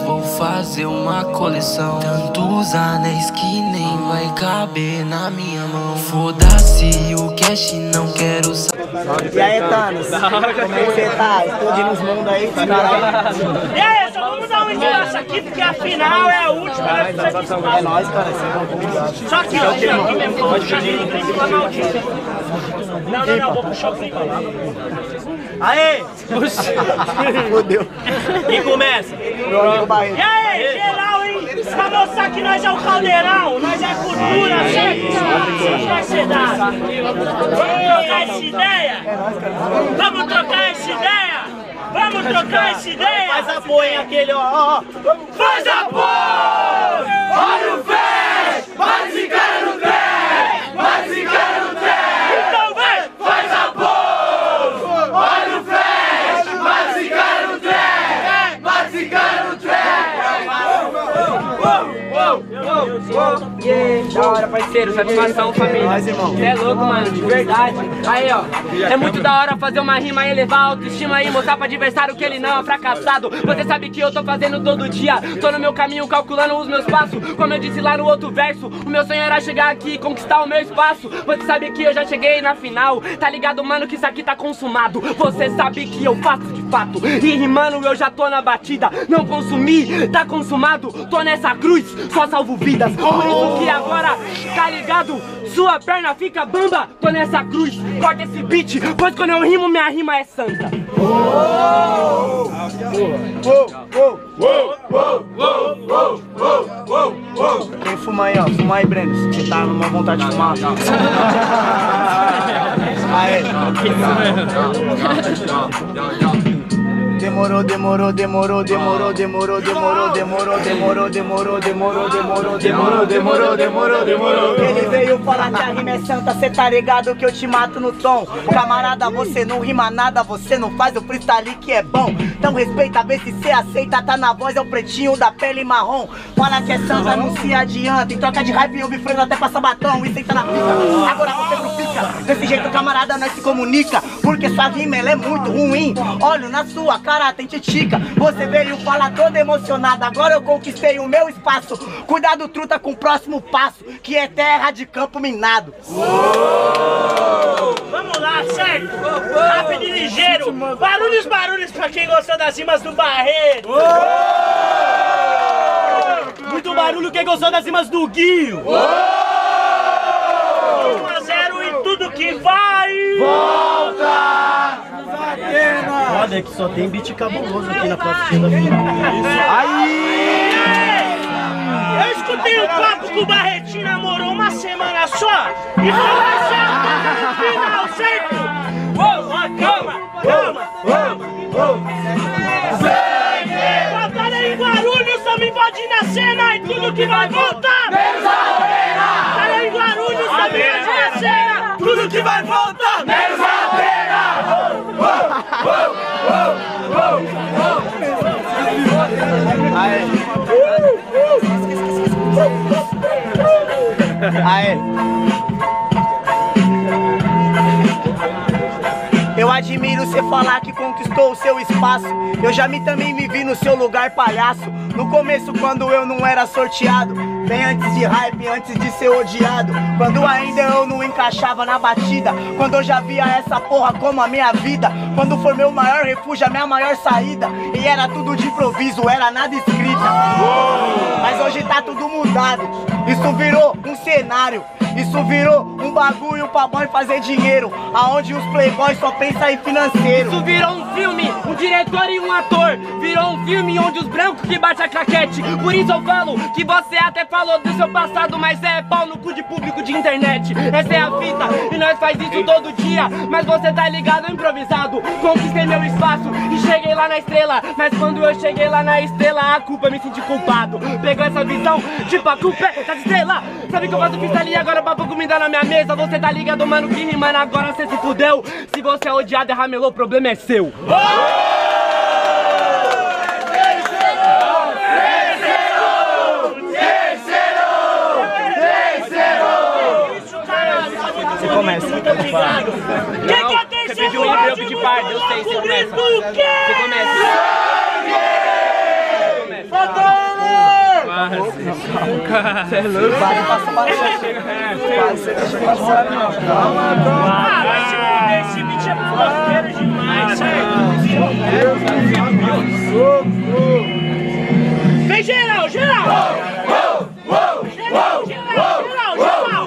vou fazer uma coleção. Tantos anéis que nem vai caber na minha mão. Foda-se o cash, não quero saber. E aí, Thanos? Como é que você tá? Explodindo os mundos aí, caras E aí, só vamos dar um espaço aqui, porque a final é a última, né? De espaço. É nóis, cara, é. Só aqui, ó, aqui, mesmo, maldito. Não, não, não, vou puxar o clipe. Aê! Fodeu. Quem começa? Meu amigo Barreto. E aí, geral, hein? Pra mostrar que nós é o caldeirão, nós é cultura, ser dado. Vamos trocar essa ideia? Vamos trocar essa ideia? Vamos trocar essa ideia? Faz a hein, aquele, ó, ó. Faz a boa! Olha o flash! Bate esse cara no trem! Bate esse cara no trem! Então vem! Faz a boa! Olha o flash! Bate esse cara no trem! Bate esse cara no Da hora, parceiro, satisfação, família. Você é louco, mano, de verdade. Aí, ó, é muito da hora fazer uma rima elevar a autoestima e mostrar pro adversário que ele não é fracassado. Você sabe que eu tô fazendo todo dia, tô no meu caminho calculando os meus passos. Como eu disse lá no outro verso, o meu sonho era chegar aqui e conquistar o meu espaço. Você sabe que eu já cheguei na final, tá ligado, mano, que isso aqui tá consumado. Você sabe que eu faço de fato, e rimando eu já tô na batida. Não consumi, tá consumado, tô nessa cruz, só salvo vidas. Por isso que agora, tá ligado? Sua perna fica bamba, tô nessa cruz, corta esse beat, pois quando eu rimo, minha rima é santa. Quem fuma aí, ó? Fuma aí, Breno. Você tá numa vontade de fumar. Aê. Demorou, demorou, demorou, demorou, demorou, demorou, demorou, demorou, demorou, demorou, demorou, demorou, demorou, demorou, demorou. Ele veio falar que a rima é santa, cê tá ligado que eu te mato no tom. Camarada, você não rima nada, você não faz o freestyle que é bom. Então respeita, vê se cê aceita, tá na voz, é o pretinho da pele marrom. Fala que é santa, não se adianta. Em troca de hype eu me freio até passar batom e senta na pica. Agora você não fica, desse jeito camarada nós se comunica. Porque sua rima ela é muito ruim. Olho na sua cara, tem titica. Você veio falar todo emocionado. Agora eu conquistei o meu espaço. Cuidado, truta, com o próximo passo, que é terra de campo minado. Vamos lá, certo? Rápido e ligeiro. Barulhos, barulhos pra quem gostou das rimas do Barreto. Muito barulho quem gostou das rimas do Guio. 1 a 0 e tudo que vai. Que só tem beat cabuloso aqui na final. Aí! Eu escutei um papo que o Barretinho namorou uma semana só e foi até no final, certo? Uou, ó, calma, calma, calma. Batalha em Guarulhos, estamos invadindo a cena e tudo que vai voltar. Aê. Eu admiro você falar que conquistou o seu espaço. Eu já me também me vi no seu lugar, palhaço. No começo, quando eu não era sorteado. Bem antes de hype, antes de ser odiado. Quando ainda eu não encaixava na batida. Quando eu já via essa porra como a minha vida. Quando foi meu maior refúgio, a minha maior saída. E era tudo de improviso, era nada escrita. Mas hoje tá tudo mudado. Isso virou um cenário. Isso virou um bagulho pra boy fazer dinheiro. Aonde os playboys só pensam em financeiro. Isso virou um filme, um diretor e um ator. Virou um filme onde os brancos que bate a claquete. Por isso eu falo que você até falou do seu passado, mas é pau no cu de público de internet. Essa é a fita e nós faz isso todo dia. Mas você tá ligado, improvisado. Conquistei meu espaço e cheguei lá na estrela. Mas quando eu cheguei lá na estrela, a culpa me senti culpado. Pegou essa visão, tipo a culpa é das estrelas. Sabe que eu faço freestyle agora pra pôr comida na minha mesa. Você tá ligado, mano, que rimando agora cê se fudeu. Se você é odiado e ramelou, o problema é seu. Começa. Muito obrigado. Quem que é terceiro pediu um livro, eu round pedi no par, eu sei, você bloco começa. o Você é louco. Quase. Quase você deixa passar. Ah, vai se fuder, esse beat é fofoqueiro demais, certo? Vem geral, geral! Geral, geral, geral, geral!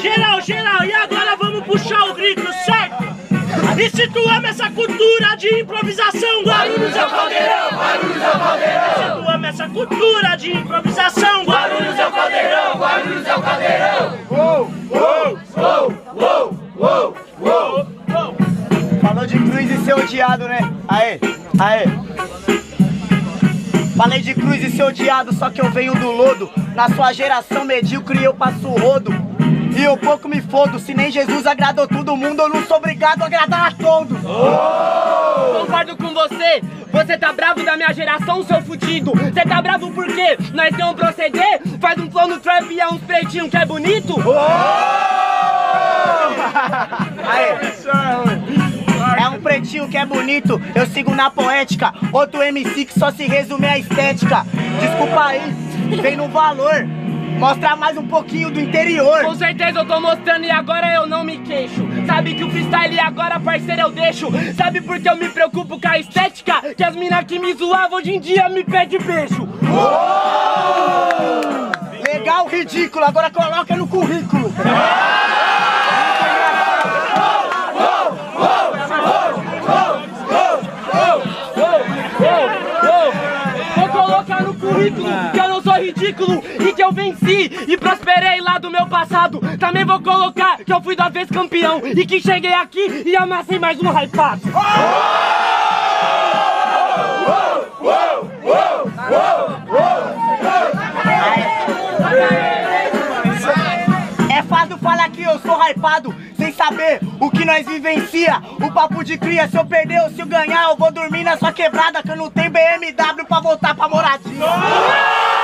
Geral, geral, e agora vamos puxar o grito? E se tu ama essa cultura de improvisação, Guarulhos é o caldeirão, Guarulhos é o caldeirão. Se tu ama essa cultura de improvisação, Guarulhos é o caldeirão, Guarulhos é o caldeirão. Falou de cruz e ser odiado, né? Aê, aê. Falei de cruz e ser odiado, só que eu venho do lodo. Na sua geração medíocre eu passo rodo. E eu pouco me fodo, se nem Jesus agradou todo mundo, eu não sou obrigado a agradar a todos. Concordo com você. Você tá bravo da minha geração, seu fudido. Você tá bravo por quê? Nós temos um proceder, faz um flow no trap e é uns pretinhos que é bonito. Aê. É um pretinho que é bonito, eu sigo na poética. Outro MC que só se resume à estética. Desculpa aí, vem no valor. Mostra mais um pouquinho do interior. Com certeza eu tô mostrando e agora eu não me queixo. Sabe que o freestyle agora, parceiro, eu deixo. Sabe por que eu me preocupo com a estética? Que as minas que me zoavam hoje em dia me pedem beijo. Legal, ridículo, agora coloca no currículo. Vou colocar no currículo que eu não sou ridículo eu venci e prosperei lá do meu passado. Também vou colocar que eu fui da vez campeão e que cheguei aqui e amassei mais um hypado. É fácil falar que eu sou hypado, sem saber o que nós vivencia. O papo de cria, se eu perder ou se eu ganhar, eu vou dormir na sua quebrada, que eu não tenho BMW pra voltar pra moradia.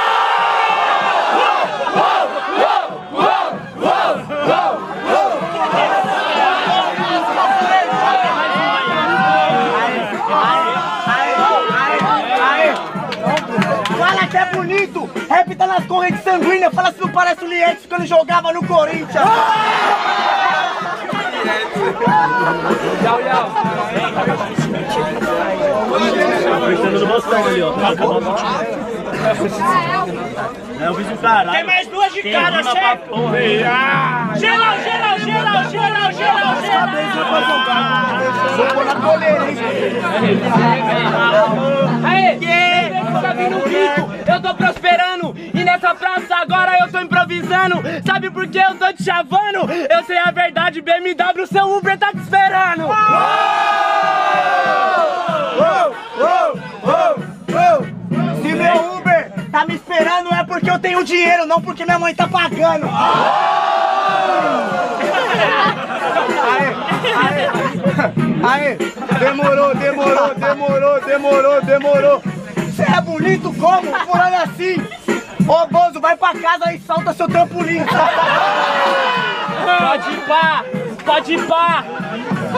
O Lietz quando jogava no Corinthians. Tem mais duas de cada, certo? Geral, geral, geral, geral, geral, geral. Vou pôr na coleira, hein? Aê! Tá um eu tô prosperando E nessa praça agora eu tô improvisando Sabe por que eu tô te chavando? Eu sei a verdade, BMW, seu Uber tá te esperando Se meu Uber tá me esperando é porque eu tenho dinheiro, não porque minha mãe tá pagando. Aê, aê, demorou, demorou, demorou, demorou, demorou. Você é bonito como? Falando assim. Ô Bozo, vai pra casa e solta seu trampolim. Pode ir pá, pode ir pá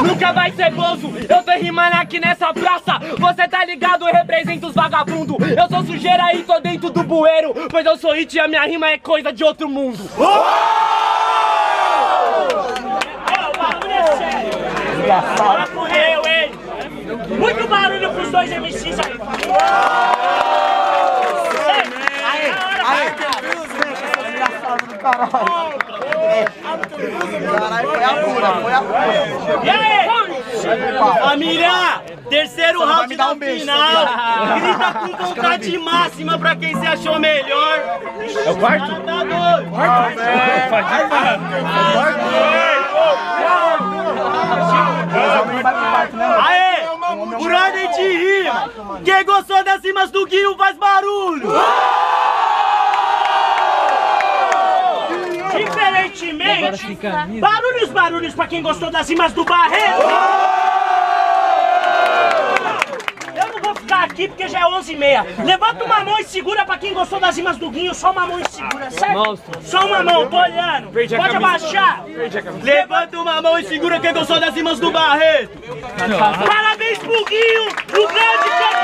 Nunca vai ser bozo, eu tô rimando aqui nessa praça Você tá ligado, eu represento os vagabundos Eu sou sujeira e tô dentro do bueiro Pois eu sou hit e a minha rima é coisa de outro mundo Ó, o bagulho sério. Bora correr, eu, hein? Muito barulho pros dois MCs aí. Aê, aê. Fecha, seu desgraçado do caralho. Foi a pura, foi a pura. E aí? Família, terceiro Só round da um final. Grita com vontade máxima pra quem se achou melhor. É o quarto? Tá doido. Quarto, mano? Aê, por ordem de rima. Quem gostou das rimas do Guinho faz barulho. Diferentemente, barulhos, barulhos pra quem gostou das rimas do Barreto. Eu não vou ficar aqui porque já é 11h30. Levanta uma mão e segura pra quem gostou das rimas do Guinho. Só uma mão e segura, certo? Só uma mão, tô olhando. Pode abaixar. Levanta uma mão e segura quem gostou das rimas do Barreto. Parabéns pro Guinho, o grande campeão.